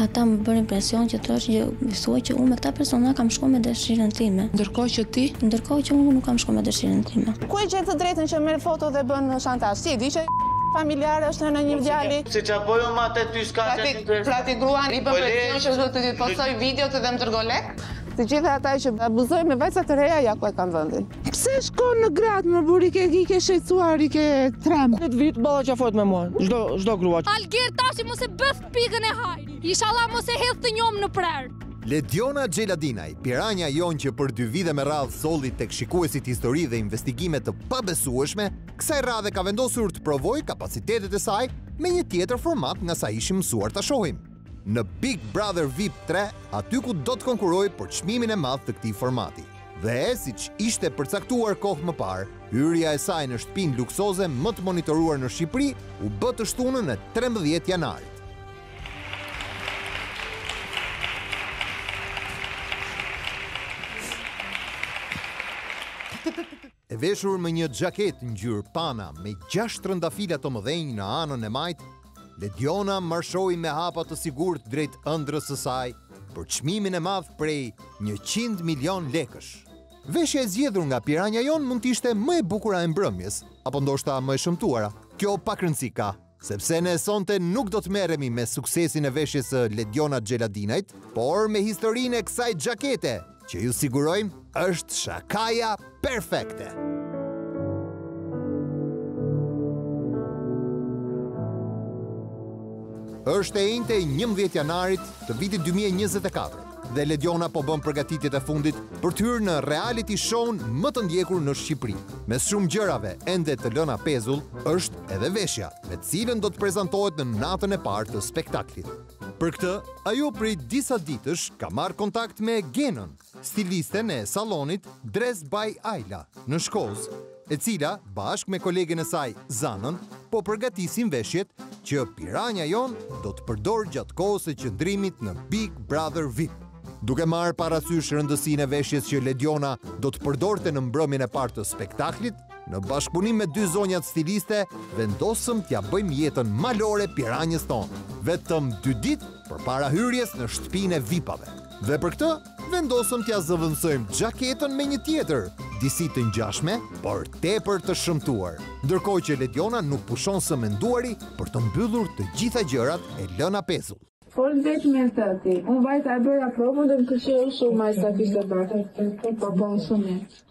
Ata më bënin presion që thosh që thuaj që unë me këta persona kam shku me dëshirën time. Ndërkohë që ti? Ndërkohë që unë nuk kam shku me dëshirën time. Ku e gjen të drejtën që merr foto dhe bën shantazh? Si e di që familjar është nëna një djali? Se ça bëj unë ma te ty s'ka qenë interes. Pra ti gruan i bën presion që do t'i postoj videot dhe më dërgo lek? Të gjitha ata që abuzojnë me vajza të reja ja ku e kanë vendin. Pse shkon te gratë me burrë i ke i ke shetcuar i ke tremb. Nëntë vit ballafaqohet me mua çdo çdo grua. Alger tashi mos e bëf Pikën e hajrit. Ishalla mos e hedh të njomë në prerë. Ledjona Xheladinaj, piranja jonë që për dy vite me radhë solli tek shikuesit histori dhe investigime të pabesueshme, kësaj radhe ka vendosur të provojë kapacitetet e saj me një tjetër format nga sa ishim mësuar ta shohim. Në Big Brother VIP 3, aty ku do të konkurrojë për çmimin e madh të këtij formati. Dhe, siç ishte përcaktuar kohë më parë, hyrja e saj në shtëpinë luksoze më të monitoruar në Shqipëri u bë të shtunën e trembëdhjetë janarit. E veshur me një xhaketë ngjyrë pana me gjashtë trëndafila të mëdhenj në anën e majtë, Ledjona marshoi me hapa të sigurt drejt ëndrrës së saj për çmimin e madh prej njëqind milionë lekësh. Veshja e zgjedhur nga Piranja jonë mund të ishte më e bukura e mbrëmjes, apo ndoshta më e shëmtuara, kjo pak rëndësi ka. Sepse ne sonte nuk do të merremi me suksesin e veshjes së Ledjona Xheladinajt, por me historinë e kësaj xhakete, që ju sigurojmë është shakaja perfekte. Është e enjte e 11 janarit të vitit 2024. Dhe Ledjona po bën përgatitjet e fundit për të hyrë në reality show-n më të ndjekur në Shqipëri. Mes shumë gjërave ende të lëna pezull është edhe veshja me të cilën do të prezantohet në natën e parë të spektaklit. Për këtë, ajo prej disa ditësh ka marrë kontakt me Genën, stilisten e sallonit Dress by Ayla në Shkozë, e cila bashkë me kolegen e saj, Zanën, po përgatisin veshjet që Piranja jonë do të përdorë gjatë kohës së qëndrimit në Big Brother vip. Duke marrë parasysh rëndësinë e veshjes që Ledjona do të përdorte në mbrëmjen e parë të spektaklit, në bashkëpunim me dy zonjat stiliste, vendosëm t'ia bëjmë jetën malore Piranjës tonë, vetëm dy ditë përpara hyrjes në shtëpinë e vipave. Dhe për këtë, Vendosëm t'ia zëvendësojmë xhaketën me një tjetër, disi të ngjashme, por tepër të shëmtuar. Ndërkohë që Ledjona nuk pushon së menduari për të mbyllur të gjitha gjërat e lëna pezull. Fol vetë mirë tati. Unë vajta e bëra provën dhe më pëlqeu shumë ai sa kishte bërë. Po po shumë mirë.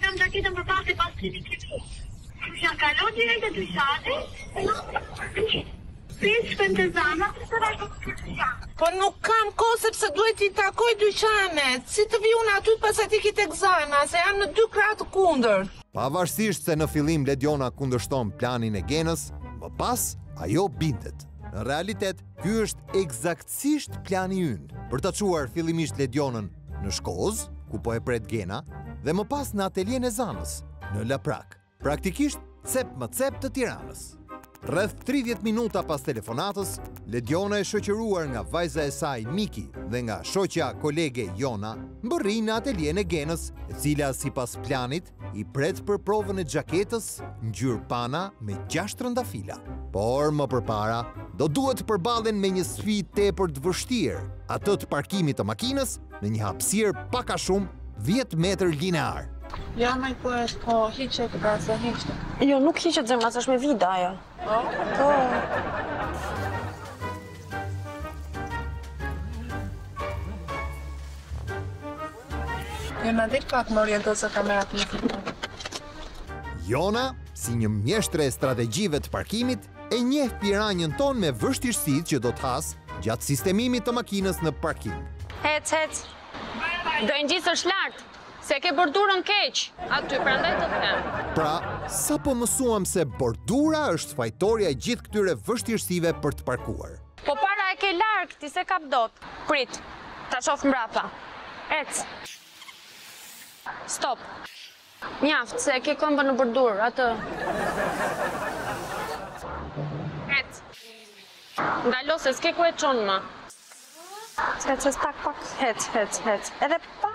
Kam xhaketën për pak se pastaj kemi punë. Kështu që kalo direkt te dyqani e nuk di çfarë të bësh. Pesë shkojmë te Zana pse s'e vazhdon më për dyqan? Po nuk kam kohë sepse duhet t'i takoj dyqanet. Si të vi unë aty pastaj të iki tek Zana, se janë në dy krah të kundërt. Pavarësisht se në fillim Ledjona kundërshton planin e Genës, më pas ajo bindet. Në realitet, ky është ekzaktësisht plani ynë, për ta çuar fillimisht Ledjonën në Shkoz, ku po e pret Gena, dhe më pas në atelien e Zanës, në Laprakë, praktikisht cep më cep të Tiranës. Rreth 30 minuta pas telefonatës, Lediona e shoqëruar nga vajza e saj Miki dhe nga shoqja kolege Jona, mbërrin në atelien e Genës, e cila sipas planit, i pret për provën e xhaketës ngjyrë panna me gjashtë trëndafila. Por më përpara, do duhet të përballen me një sfidë tepër të vështirë, atë të parkimit të makinës në një hapësirë pak a shumë 10 metër linearë. Ja më po është po hiqet prapa se hiqet. Jo, nuk hiqet zemër, se është me vida ajo. Po. po. Jona dil pak më oriento se kamerat në fund. Jona, si një mjeshtre e strategjive të parkimit, e njeh piranjën tonë me vështirësitë që do të hasë gjatë sistemimit të makinës në parkim. Ec, ec, do e njësë është lartë, se ke bordurën keq, aty prandaj të them. Pra, sapo mësuam se bordura është fajtorja e gjithë këtyre vështirësive për të parkuar. Po para e ke larg ti s'e kap dot. Prit. Ta shof mbrapa. Ec. Stop. Mjaft se e ke këmbën në bordurë atë. Ec. Ndalo se s'ke ku e çon më. Ec ec pak pak. Ec ec ec. Edhe pak.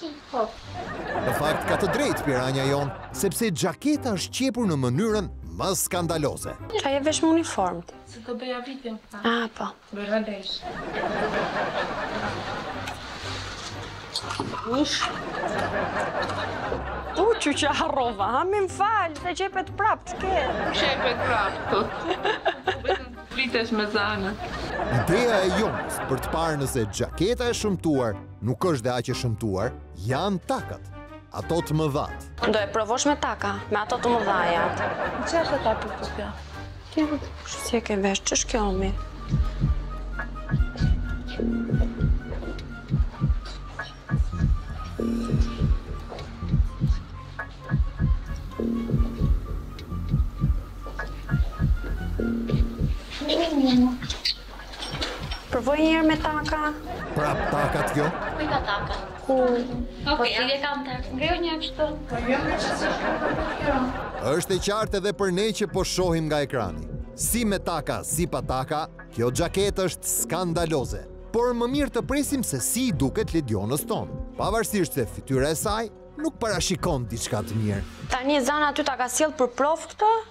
Në fakt ka të drejtë piranja jonë, sepse xhaketa është qepur në mënyrën më skandaloze. Ça je vesh me uniformë ti? Se të bëja vitin këta. A, po. Bërë rëdesh. Ush. U që ç'harrova, ha më fal, se qepet prapë të ke. Qepet prapë, të. Flitet me Zanën. Ideja e Jonës për të parë nëse xhaketa e shëmtuar nuk është dhe aq e shëmtuar, janë takat, ato të mëdhatë. Do e provosh me taka, me ato të mëdhaja. Ç'është ata për të kjo? Ti nuk është si e ke vesh, ç'është kjo mi? Provoje një herë me taka. Prap takat kjo? Ku i ka taka? Ku? Ok, po e kam të ngreu një kështu. Po jo me që se kjo. Është e qartë edhe për ne që po shohim nga ekrani. Si me taka, si pa taka, kjo xhaketë është skandaloze. Por më mirë të presim se si i duket Ledionës tonë. Pavarësisht se fytyra e saj, nuk parashikon diçka të mirë. Tani Zana ty ta ka sjellë për provë këtë?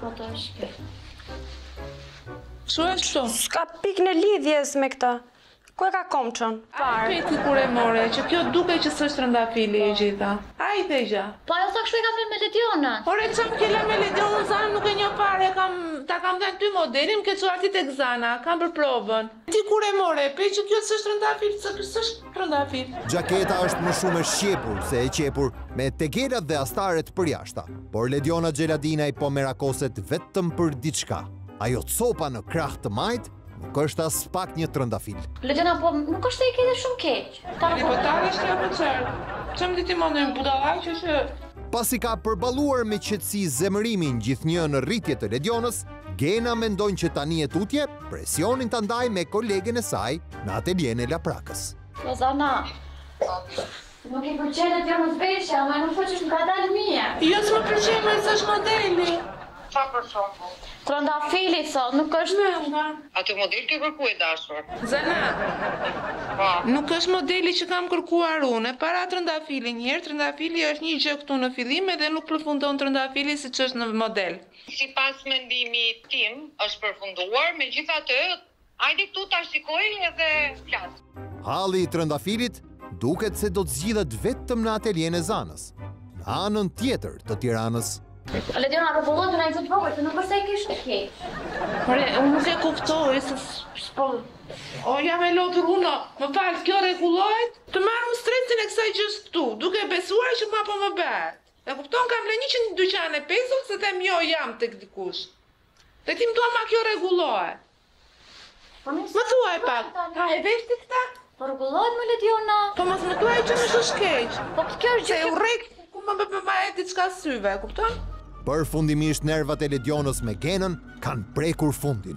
Po të është kjo. Kështu është këtu. S'ka pikën e lidhjes me këtë. Ku e ka komçën? Para. Ai ti kur e more, që kjo duket që s'është trëndafili e gjitha. Ai the gjë. Po ajo sa kështu e ka thënë me Ledionën. Ore ça m'ke la me Ledionën Zana nuk e njoh fare, ta kam dhënë ty modelin, më ke çuar ti tek Zana, kam bërë provën. Ti kur e more, pe që kjo s'është trëndafil, s'është Trëndafil. Xhaketa është më shumë e shqepur se e qepur, me tegelat dhe astaret përjashta. Por Lediona Xheladini po merakoset vetëm për diçka. Ajo copa në krah të majtë nuk është aspak një trëndafil. Lediona po nuk është edhe shumë keq. Ani po ta është e më qërë. Që më diti më në një budalaj që që... Pasi ka përballuar me qetësi zemërimin gjithnjë në rritje të Ledionës, Gena mendon që tani e tutje presionin ta ndajë me kolegen e saj në atelienë e Laprakës. O Zana, nuk i pëlqen kjo veshja, ama nuk thotë që s'më ka dalë mirë. Jo s'më pëlqen moj s'është modeli. Çfarë për shembull? Trëndafili thotë, nuk është. Menda. Atë model ke kërkuar e dashur? O Zana, po. Nuk është modeli që kam kërkuar unë, e para trëndafili, njëherë trëndafili është një gjë këtu në fillim edhe nuk përfundon trëndafili siç është në model. Sipas mendimit tim është përfunduar, megjithatë, hajde këtu ta shikoj edhe flas. Halli i trëndafilit duket se do të zgjidhet vetëm në atelienë e Zanës, në anën tjetër të Tiranës. A Lediona, rregullohet në nëjë të vogër, të nuk është e kishë të kejtë? Ore, unë nuk e kuptoj, se s'po... O, jam e lodhur unë, më fal, kjo rregullohet? Të marrë unë stresin e kësaj gjëse këtu, duke besuar që mua po më bëhet. E kupton kam lënë njëqind dyqane pezull se them jo jam tek dikush. Dhe ti më thua mua kjo rregullohet. Po më thuaj pak. A e vesh ti këtë? Po rregullohet moj Lediona. Po mos më thuaj që më shush keq. Po kjo është gjë. Se u rrek ku më bë më e diçka syve, kupton? Përfundimisht nervat e Ledionës me Genën kanë prekur fundin.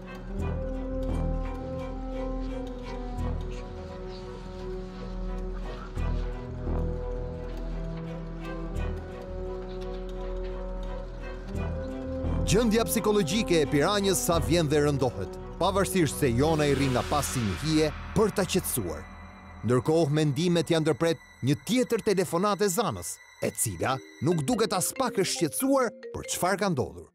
Gjendja psikologjike e piranjës sa vjen dhe rëndohet, pavarësisht se Jona i rri nga pas si një hije për ta qetësuar. Ndërkohë, mendimet ia ndërpret një tjetër telefonatë e Zanës, e cila nuk duket aspak e shqetësuar për çfarë ka ndodhur.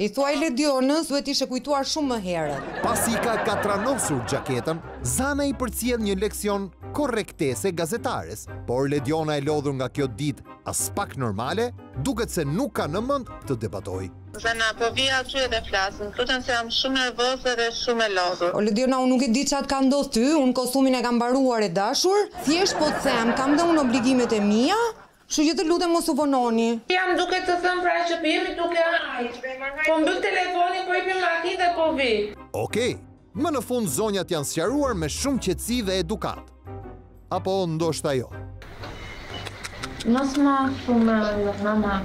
I thuaj Ledionës, duhet t'ishe kujtuar shumë më herët. Pasi i ka katranosur xhaketën, Zana i përcjell një leksion korrektese gazetares, por Lediona e lodhur nga kjo ditë aspak normale, duket se nuk ka në mend të debatojë. Zana, po vij aty edhe flasim. Të lutem se jam shumë nervoze dhe shumë e lodhur. O Lediona, unë nuk e di ça të ka ndodh ty, unë kostumin e kam mbaruar e dashur, thjesht po të them, kam dhe unë obligimet e mia, Kështu që të lutem mos u vononi. Jam duke të thënë pra që jemi duke ardhur. Po mbyll telefonin, po jemi në makinë dhe po vij. Ok, më në fund zonjat janë sqaruar me shumë qetësi dhe edukatë. Apo ndoshta jo. Mos ma fumar, mama.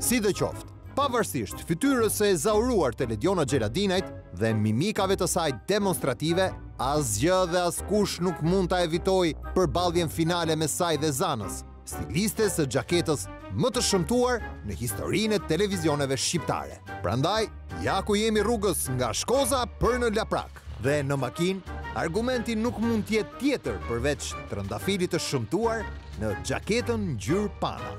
Sidoqoftë, Pavarësisht fytyrës së ezauruar të Ledjona Xheladinajt dhe mimikave të saj demonstrative, asgjë dhe askush nuk mund ta evitojë përballjen finale mes saj dhe Zanës, stilistes së xhaketës më të shëmtuar në historinë e televizioneve shqiptare. Prandaj, ja ku jemi rrugës nga Shkoza për në Laprakë. Dhe në makinë, argumenti nuk mund të jetë tjetër përveç trëndafilit të shëmtuar në xhaketën ngjyrë pana.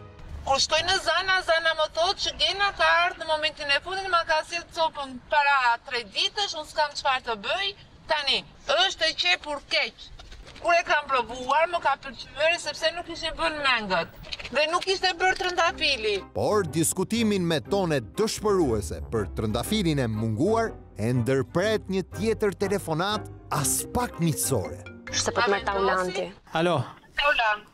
Kur shkoj në Zana, Zana më thotë që Gena ka ardhur në momentin e fundit, ma ka sjellë copën para tre ditësh, unë s'kam çfarë të bëj tani. Është e qepur keq. Kur e kam provuar, më ka pëlqyer sepse nuk ishin vënë mengët dhe nuk ishte bërë trëndafili. Por diskutimin me tone dëshpëruese për trëndafilin e munguar e ndërpret një tjetër telefonatë aspak miqësore. Alo. Taulant.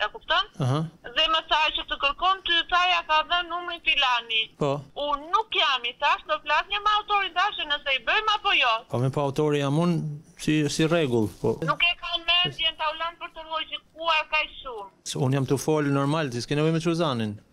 E kupton? Aha. Dhe më tha që të kërkon ty tha ia ka dhënë numrin filani. Po. Unë nuk jam i thashë të flas njëherë me autorin thashë nëse i bëjmë apo jo. Po mirë po autori jam unë si si rregull po. Nuk e kam mendjen Taulant për të logjikuar kaq shumë. Unë jam tu fol normal ti s'ke nevojë me çu zanin.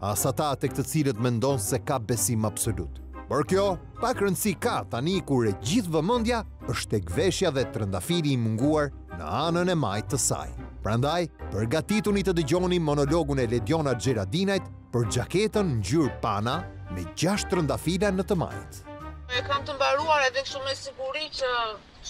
as ata tek të cilët mendon se ka besim absolut. Por kjo pak rëndësi ka tani kur e gjithë vëmendja është tek veshja dhe trëndafili i munguar në anën e majtë të saj. Prandaj, përgatituni të dëgjoni monologun e Ledjona Xheladinajt për xhaketën ngjyrë pana me gjashtë trëndafila në të majtë. E kam të mbaruar edhe kështu me siguri që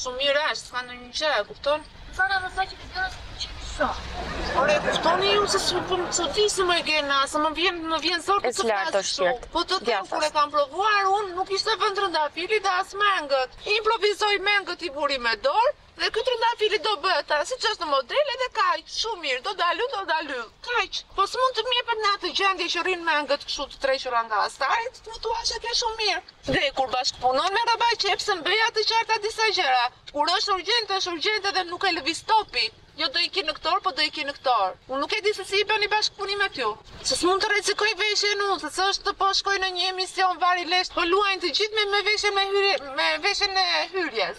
Shumë mirë është, s'ka ndonjë gjë, e kupton? Zana më tha që të bjerë është që të shohë. Ore, e kuptoni ju se s'dua më të flas me Gena, se më vjen, më vjen zërë të të flasë shumë. Po të them kur e kam provuar unë, nuk ishte vënë trëndafili dhe as mengët. Improvizoi mëngët i vuri me dorë, Dhe ky trëndafili do bëhet, siç është në model edhe kaq, shumë mirë, do dalë, do dalë, kaq. Po s'mund të më jepet në atë gjendje që rrinë mëngët kështu të treqë ranga asaj, të më thua që ke shumë mirë. Dhe kur bashkëpunon me rrobaqepësen bëja të qarta disa gjëra. Kur është urgjent, është urgjent edhe nuk e lëviz topi. Jo do iki në këtë orë, po do iki në këtë orë. Unë nuk e di se si i bëni bashkëpunimet ju. Se s'mund të rrezikoj veshjen unë, se s'është të po shkoj në një emision vari leshtë, po luajnë të gjithë me veshjen e hyrjes.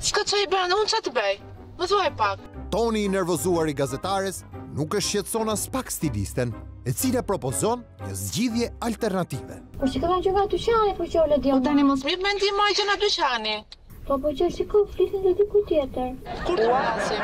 S'ka ça i bën, unë ça të bëj? Më thuaj pak. Toni i nervozuar i gazetares nuk e shqetëson aspak stilisten, e cila propozon një zgjidhje alternative. Po si ka gjëra dyqani po që Ledjona. Po tani mos mirë mendim më gjëra dyqani. Po po që si ku flisin dhe diku tjetër. Kur të flasim?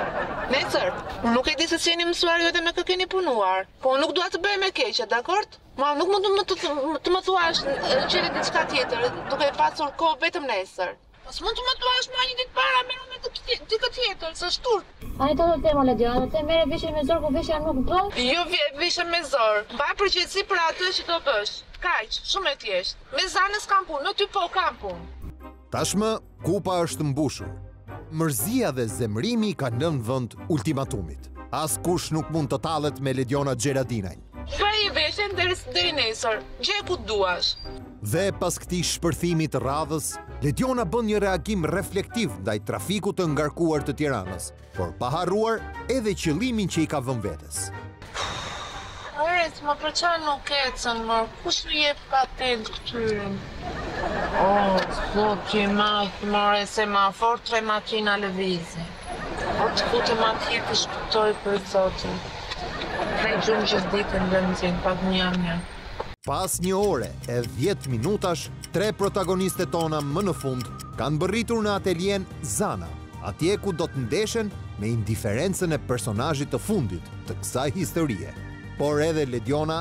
Nesër, unë nuk e di se si jeni mësuar ju dhe me kë keni punuar. Po nuk dua të bëhem e keqe, dakord? Ma nuk mund të më të, të, të më thuash gjej diçka tjetër, duke e pasur kohë vetëm nesër. Po s'mund të më thuash mua një ditë para merru me dikë tjetër, se është turp. Tani të të them o Ledjona, ta merr veshjen me zor ku veshja nuk bë? Jo veshje me zor, mbaj përgjegjësi për atë që do bësh. Kaq, shumë e thjeshtë. Me Zanën s'kam punë, me ty po kam punë. Tashmë kupa është mbushur. Mërzia dhe zemërimi i kanë lënë vend ultimatumit. Askush nuk mund të tallet me Ledjona Xheladinaj. Bëje veshjen deri nesër, gjeje ku të duash. Dhe pas këtij shpërthimi të radhës, Lediona bën një reagim reflektiv ndaj trafikut të ngarkuar të Tiranës, por pa harruar edhe qëllimin që i ka vënë vetes. Ec, more, për çfarë nuk ecën, more, kush u jep patentë këtyre? O, zot i madh, more semafor, tre makina lëvizin. O të lutem atje të shpëtoj për zotin Dhe gjum gjithë ditën dhe nxin pa dhunja mirë. Pas një ore e dhjetë minutash, tre protagonistet tona më në fund kanë mbërritur në atelien Zana, atje ku do të ndeshen me indiferencën e personazhit të fundit të kësaj historie, por edhe Lediona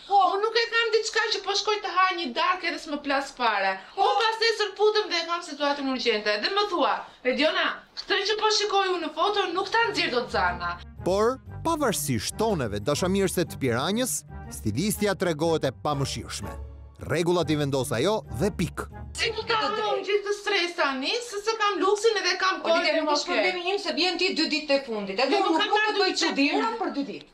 Unë nuk e kam diçka që po shkoj të ha një darkë edhe s'më plas fare. Unë pasnesër futem dhe e kam situatën urgjente dhe më thua, Lediona, këtë që po shikoj unë në foto nuk ta nxjerr dot Zana. Por, pavarësisht toneve dashamirëse të Piranjës, stilistja tregohet e pamëshirshme. Rregullat i vendos ajo dhe pikë. Si mund ta ha unë gjithë këtë stres tani, se s'e kam luksin edhe s'kam kohë edhe më ke. O Ledjona nuk është problemi im se vjen ti dy ditë të fundit, edhe unë nuk mund të bëj çudira për dy ditë.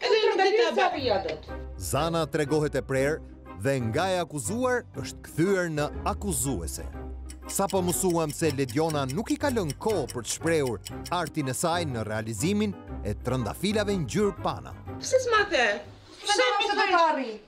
Edhe Roberta Barriadot. Zana tregohet e prerë dhe nga e akuzuar është kthyer në akuzuese. Sapo mësuam se Ledjona nuk i ka lënë kohë për të shprehur artin e saj në realizimin e trëndafilave ngjyrë pana. Pse s'ma the? Pse mos e do të arrijë?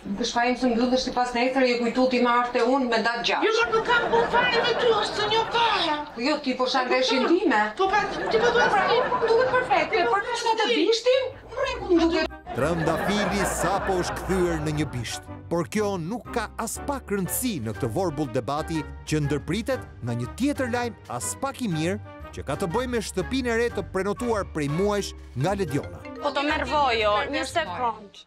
Nuk shka im së mbyllë shti pas nesër e kujtu ti ma arte unë me datë gjatë. Jo që po kam po fare me ty, është së një fare. Jo, ti po shanë dhe shindime. Po ka, ti po duhet pra, nuk duhet perfekte, po në shka të bishtin, regu nuk duhet. Trëndafili sapo është kthyer në një bisht, por kjo nuk ka aspak rëndësi në këtë vorbull debati që ndërpritet nga një tjetër lajm aspak i mirë që ka të bëjë me shtëpinë e re të prenotuar prej muajsh nga Ledjona. Po të merr Vojo, një sekundë.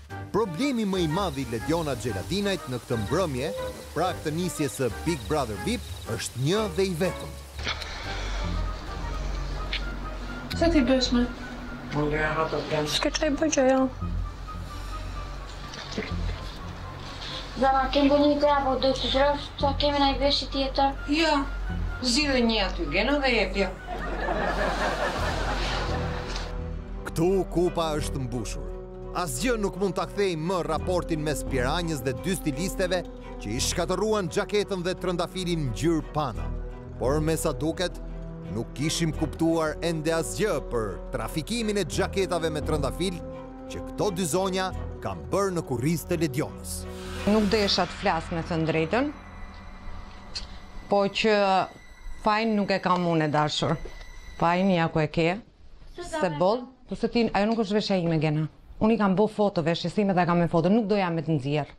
Problemi më i madh i Ledion Xheladinajt në këtë mbrëmje, prag të nisjes së Big Brother vip, është një dhe i vetëm. Pse ti bësh më? Unë bëj aha për prenc. S'ke ça i bën që jo. Zana, ke ndonjë ide apo do të gjërosh sa kemi në i veshi tjetër? Ja, zi dhe një aty, gena dhe jepja. Këtu kupa është mbushur. Asgjë nuk mund ta kthejë më raportin mes Piranjës dhe dy stilisteve që i shkatërruan xhaketën dhe trëndafilin ngjyrë pana. Por me sa duket, nuk kishim kuptuar ende asgjë për trafikimin e xhaketave me trëndafil që këto dy zonja kanë bërë në kurriz të Ledionës. Nuk desha të flas me thënë të drejtën, po që fajin nuk e kam unë e dashur. Fajin ja ku e ke, se boll. Po se ti, ajo nuk është veshja ime Gena. Unë i kam bo foto veshjes sime dhe e kam me foto, nuk doja me të nxjerr.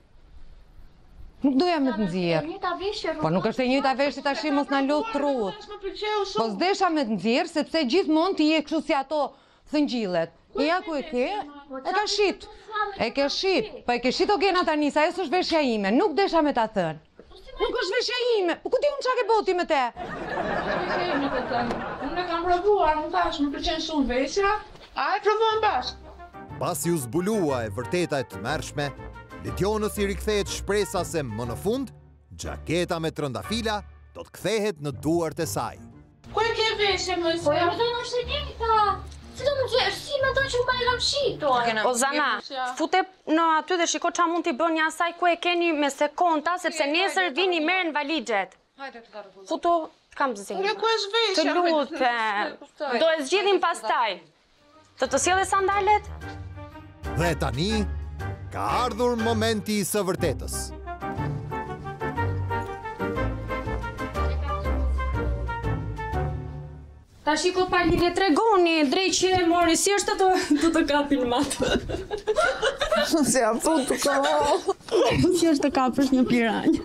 Nuk doja me të nxjerr. Po nuk është e njëjta veshje tash mos na lodh trut. Po s'desha me të nxjerr sepse gjithmonë ti je kështu si ato thëngjillet. Po ja ku e ke? Po e ka shit. E ke shit. Po e ke shit o Gena tani, se ajo s'është veshja ime. Nuk desha me ta thënë. Nuk është veshja ime. Po ku di unë ça ke bo ti me te? Unë kam provuar, më thash, më pëlqen shumë veshja. A e provojmë bashkë? Pasi u zbulua e vërteta e tmerrshme, Ledionës i rikthehet shpresa se më në fund, xhaketa me trëndafila do të kthehet në duart e saj. Ku e ke veshjen më zë? Po e më të nështë e kemi ta. Që të më ke, është si me të që më e kam shito. O Zana, futeni aty dhe shiko ça mund t'i bëni asaj ku e keni me sekonda, sepse nesër vijnë i merren valixhet. Futu, kam zi. Ku është veshja? Të lutem, do e zgjidhim pastaj. Të të sjellë sandalet? Dhe tani, ka ardhur momenti i së vërtetës. Ta shiko pa lidhje tregoni, dreq e mori, si është të të kapin mat. Si a fut të kohë. Si është të kapësh një piranjë.